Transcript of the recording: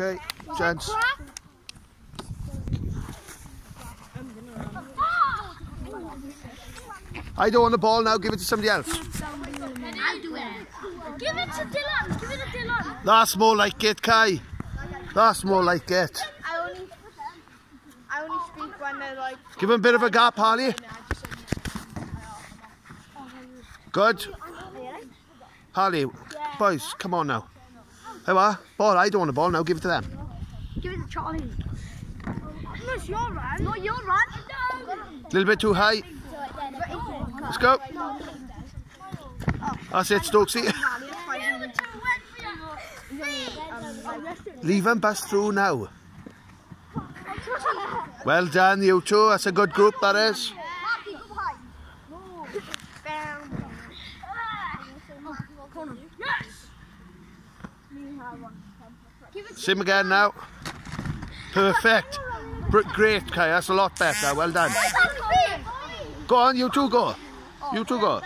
Okay, gents. I don't want the ball now, give it to somebody else. I'll do it. Give it to Dylan. Give it to Dylan. That's more like it, Kai. That's more like it. I only, I only speak when they're like. Give him a bit of a gap, Harley. Good. Harley, boys, come on now. Hey, what? Ball, I don't want the ball now, give it to them. Give it to Charlie. No, it's your run. No, you'll run. No. A little bit too high. Let's go. That's it, Stokesy. Leave them pass through now. Well done, you two. That's a good group, that is. Sim again now. Perfect. Great, Kai. That's a lot better. Well done. Go on, you two go. You two go.